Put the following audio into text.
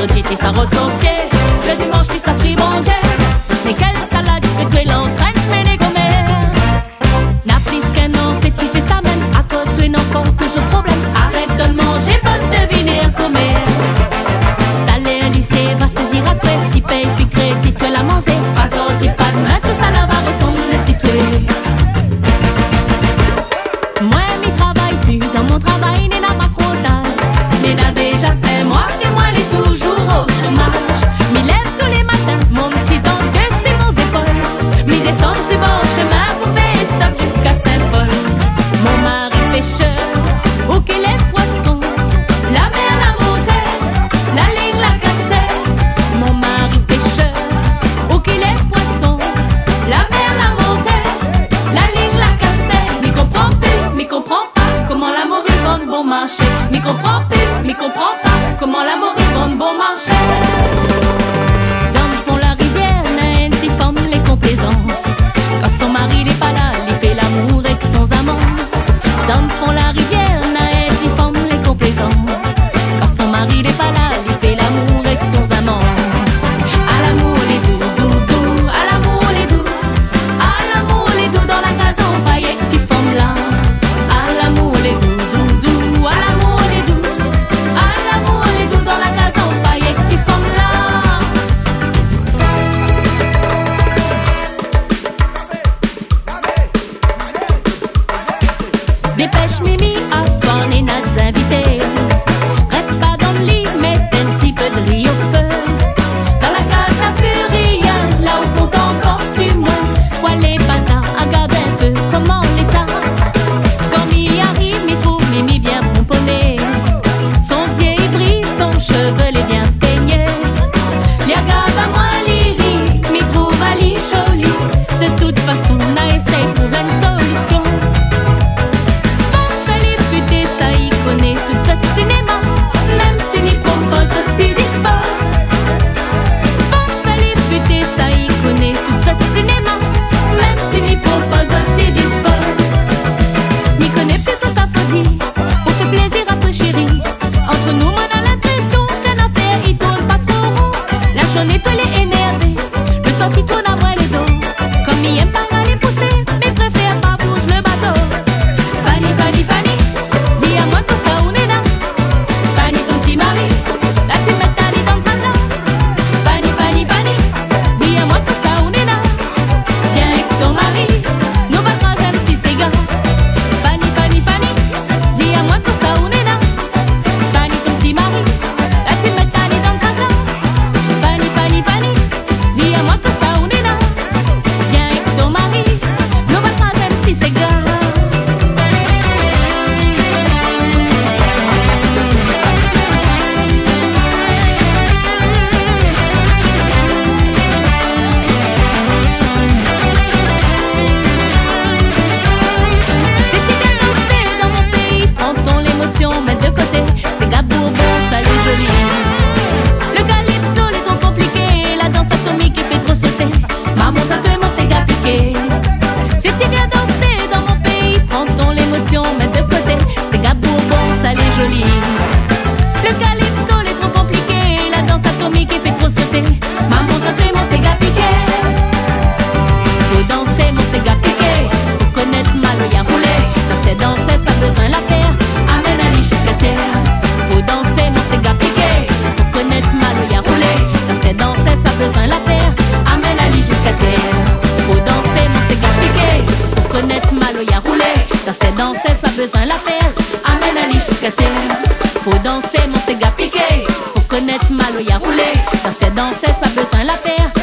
Le dimanche, si bon marché. M'y comprends plus, m'y comprends pas. Comment l'amour est bon, bon marché. Dépêche Mimi. sorti tout n'a Faut danser, mon Sega piqué. Faut connaître Maloya rouler. Danser, danser, c'est pas besoin la paire.